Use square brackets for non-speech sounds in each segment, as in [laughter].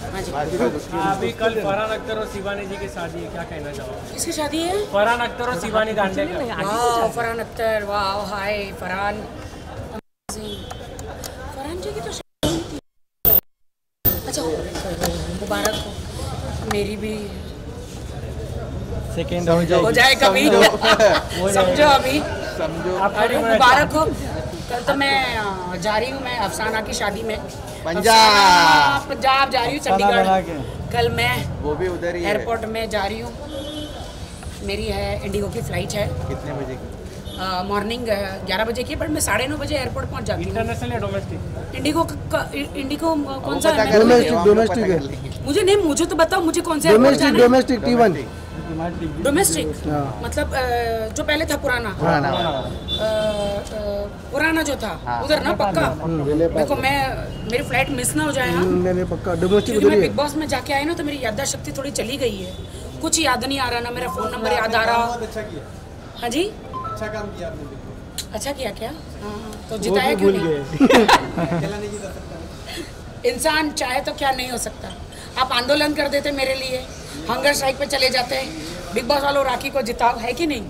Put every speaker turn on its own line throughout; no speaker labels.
अभी कल फरहान अख्तर और शिवानी जी की शादी है क्या कहना चाहोगे?
किसकी शादी है?
फरहान अख्तर और शिवानी दांडेकर।
फरहान अख्तर वाह हाय फरहान। फरहान जी की तो अच्छा मुबारक हो। मेरी भी
सेकेंड
हो जाए कभी। [laughs] समझो अभी।
समझो।
मुबारक हो। कल तो मैं जा रही हूँ मैं अफसाना की शादी में।
पंजाब।
पंजाब जा रही हूँ चंडीगढ़। कल मैं
वो भी उधर ही
एयरपोर्ट में जा रही हूँ। मेरी है इंडिगो की फ़्लाइट है।
कितने बजे की?
मॉर्निंग ग्यारह बजे की बट मैं साढ़े नौ बजे एयरपोर्ट पहुँच जाती हूँ।
इंटरनेशनल या डोमेस्टिक
इंडिगो इंडिगो कौन सा है?
कर लेंगे।
मुझे नहीं मुझे तो बताओ मुझे कौन सा
domestic domestic T one
domestic मतलब जो पहले था पुराना?
पुराना।
पुराना जो था
हाँ।
उधर ना पक्का? देखो मैं मेरी फ़्लाइट मिस ना हो जाए हाँ।
मैंने पक्का। डोमेस्टिक
मैं बिग बॉस में जाके आई ना तो मेरी याददाश्त शक्ति थोड़ी चली गई है। कुछ याद नहीं आ रहा ना मेरा फ़ोन नंबर याद आ रहा। हाँ जी?
अच्छा काम किया आपने
अच्छा किया क्या? हाँ तो जिताया क्यों नहीं? इंसान चाहे तो क्या नहीं हो सकता। आप आंदोलन कर देते मेरे लिए हंगर स्ट्राइक पे चले जाते बिग बॉस वालों राखी को जिताओ है कि नहीं?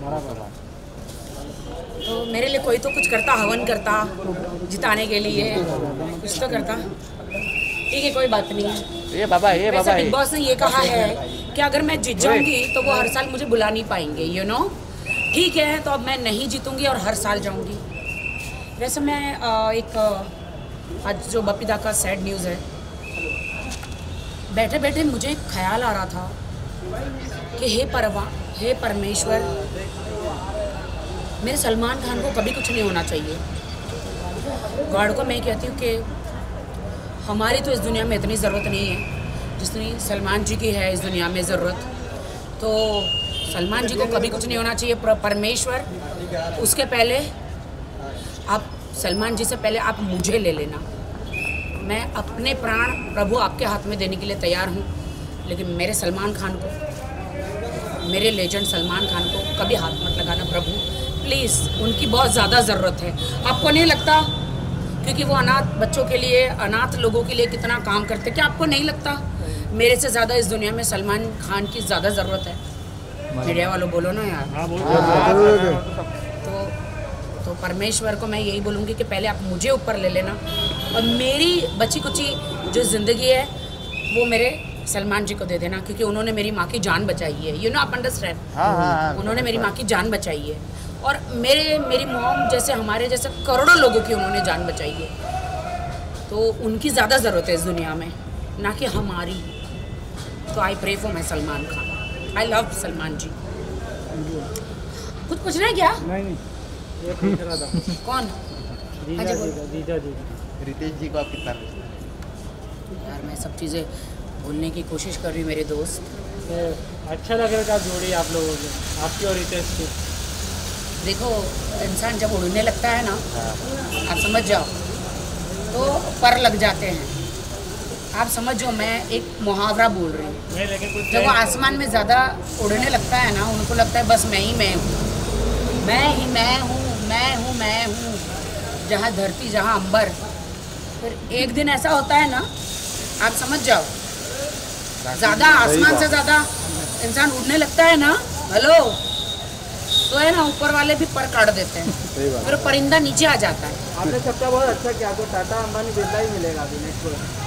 तो मेरे लिए कोई तो कुछ करता हवन करता जिताने के लिए। कुछ तो करता। ठीक है कोई बात नहीं। है
ये बाबा ये बाबा
बिग बॉस ने ये कहा है कि अगर मैं जीत जाऊँगी तो वो हर साल मुझे बुला नहीं पाएँगे यू नो ठीक है तो अब मैं नहीं जीतूँगी और हर साल जाऊँगी। वैसे मैं एक आज जो बपीदा का सैड न्यूज़ है बैठे बैठे मुझे एक ख्याल आ रहा था। कि हे परवा, हे परमेश्वर, मेरे सलमान खान को कभी कुछ नहीं होना चाहिए। गॉड को मैं कहती हूँ कि हमारी तो इस दुनिया में इतनी ज़रूरत नहीं है, जितनी सलमान जी की है इस दुनिया में ज़रूरत। तो सलमान जी को कभी कुछ नहीं होना चाहिए परमेश्वर, उसके पहले आप, सलमान जी से पहले आप मुझे ले लेना। मैं अपने प्राण प्रभु आपके हाथ में देने के लिए तैयार हूँ। लेकिन मेरे सलमान खान को मेरे लेजेंड सलमान खान को कभी हाथ मत लगाना प्रभु। प्लीज़ उनकी बहुत ज़्यादा ज़रूरत है। आपको नहीं लगता क्योंकि वो अनाथ बच्चों के लिए अनाथ लोगों के लिए कितना काम करते क्या आपको नहीं लगता? मेरे से ज़्यादा इस दुनिया में सलमान खान की ज़्यादा ज़रूरत है। मीडिया वालों बोलो ना यार। तो। तो परमेश्वर को मैं यही बोलूँगी कि पहले आप मुझे ऊपर ले लेना। और मेरी बची कुची जो ज़िंदगी है वो मेरे सलमान जी को दे देना क्योंकि उन्होंने मेरी माँ की जान बचाई है। यू नो आप अंडरस्टैंड
हाँ हाँ हाँ।
उन्होंने मेरी माँ की जान बचाई है। और मेरे मेरी मॉम जैसे हमारे जैसे करोड़ों लोगों की उन्होंने जान बचाई है। तो उनकी ज़्यादा ज़रूरत है इस दुनिया में ना कि हमारी। तो I pray for my Salman Khan. I love Salman ji. कुछ पूछना है क्या?
नहीं नहीं। [laughs]
कौन?
रितेश जी को आप कितना
यार मैं सब चीज़ें भूलने की कोशिश कर रही मेरे दोस्त।
ये अच्छा लग रहा था जोड़ी आप लोगों की? आपकी और रितेश की?
देखो इंसान जब उड़ने लगता है ना आप समझ जाओ तो पर लग जाते हैं। आप समझो मैं एक मुहावरा बोल रही हूँ। जब वो आसमान में ज़्यादा उड़ने लगता है ना उनको लगता है बस मैं ही मैं हूँ। मैं ही मैं हूँ मैं हूँ मैं हूँ। जहाँ धरती जहाँ अंबर। फिर एक दिन ऐसा होता है ना आप समझ जाओ। ज़्यादा आसमान से ज़्यादा इंसान उड़ने लगता है ना? हेलो? तो है ना ऊपर वाले भी पर काट देते हैं। [laughs] फिर परिंदा नीचे आ जाता है।
आपने सबका बहुत अच्छा किया आपको टाटा अंबानी बिरला ही मिलेगा अभी नेक्स्ट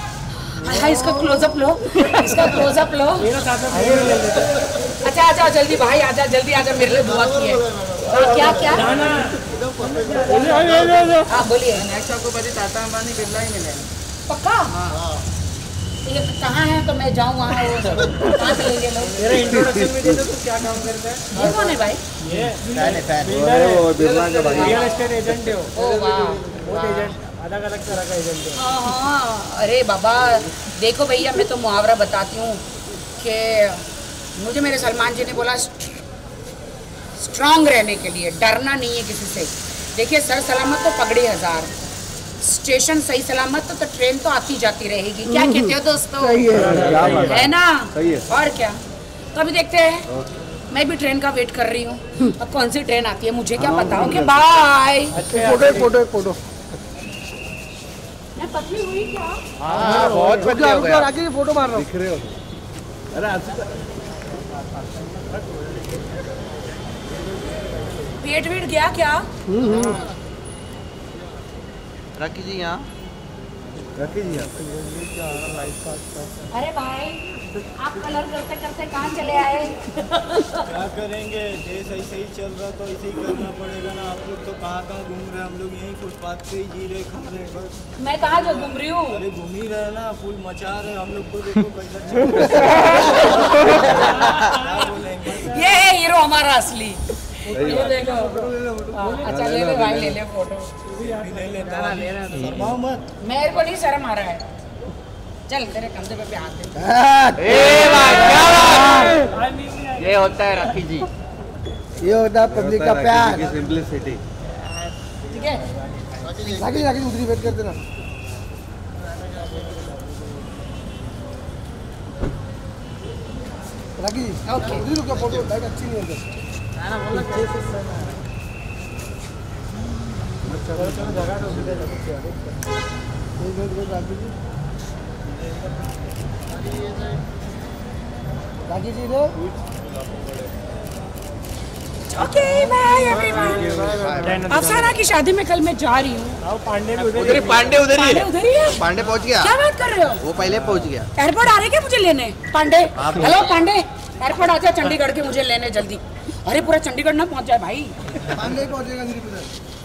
हाय हाय इसका क्लोजअप लो। इसका क्लोजअप लो।
मेरा साथ में ले
अच्छा आ जाओ जल्दी भाई आजा जल्दी आजा मेरे लिए दुआ किए हाँ, क्या क्या? हाँ बोलिए।
नेक्स्ट आपको पति टाटा अंबानी बिरला ही मिलेगा।
पक्का? ये कहाँ है? तो मैं जाऊँ वहाँ वो कहाँ मिलेंगे लोग
मेरा इंट्रोडक्शन में दे दो तू क्या काम करता है।
ये कौन है भाई?
ये
फ़ैन है फ़ैन।
बिल्डर
वो बिरला का भाई।
रियल एस्टेट एजेंट है वो।
ओ वाह
वोट एजेंट अलग अलग तरह का एजेंट है।
हाँ हाँ। अरे बाबा देखो भैया मैं तो मुहावरा बताती हूँ कि मुझे मेरे सलमान जी ने बोला स्ट्रांग रहने के लिए डरना नहीं है किसी से। देखिए सर सलामत तो पगड़ी हज़ार। स्टेशन सही सलामत तो, तो ट्रेन तो आती जाती रहेगी। क्या कहते हो दोस्तों?
सही है। है?
है ना?
सही है।
और क्या? तो अभी देखते हैं। मैं भी ट्रेन का वेट कर रही हूँ। अब कौन सी ट्रेन आती है मुझे क्या पता? ओके बाय
एक फ़ोटो एक फ़ोटो एक फ़ोटो
पतली हुई क्या?
हाँ बहुत हो गया।
राकेश फ़ोटो मार रहा हूँ।
दिख रहे हो। अरे
पेट वेट गया क्या?
राखी जी यहाँ।
रखी जी
अरे भाई आप कलर करते करते कहाँ चले आए?
क्या करेंगे? देश ऐसे ही चल रहा तो ऐसे ही करना पड़ेगा ना। आप लोग तो कहाँ कहाँ घूम रहे हैं? हम लोग यहीं फुटपाथ पे ही जी रहे खा रहे बस।
मैं कहाँ जो घूम रही हूँ?
अरे घूम ही रहे ना फुल मचा रहे हम लोग को देखो कैसा है। [laughs]
ये है हीरो हमारा असली। ये देखो हाँ, अच्छा ले ले भाई ले ले फ़ोटो
भी ले लेता हूँ। शर्माओ मत।
मेरे को नहीं शर्म आ रहा है। चल तेरे कंधे पे हाथ दे। [laughs]
ए वाह क्या बात ये होता है राखी जी।
ये होता है पब्लिक का प्यार।
की सिंपलिसिटी
ठीक है?
राकेश राकेश उधरी वेट करते ना राकेश
ओके
उधरी रुक जा फ़ोटो लाइट अच्छी नहीं होती
बाय एवरीवन अफसाना की शादी में कल मैं जा रही हूँ।
पांडे
उधर ही पांडे उधर ही है।
उधर ही है?
पांडे पहुँच गया।
क्या बात कर रहे हो?
वो पहले पहुँच गया।
एयरपोर्ट आ रहे क्या मुझे लेने? पांडे। हेलो पांडे। एयरपोर्ट आ जा चंडीगढ़ के मुझे लेने जल्दी। अरे पूरा चंडीगढ़ ना पहुँच जाए भाई।
पांडे पहुंचेगा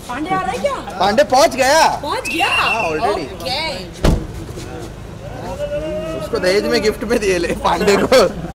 पांडे आ रहा है क्या?
पांडे पहुँच गया।
पहुँच गया?
Already already. उसको दहेज में गिफ्ट में दिए ले पांडे को।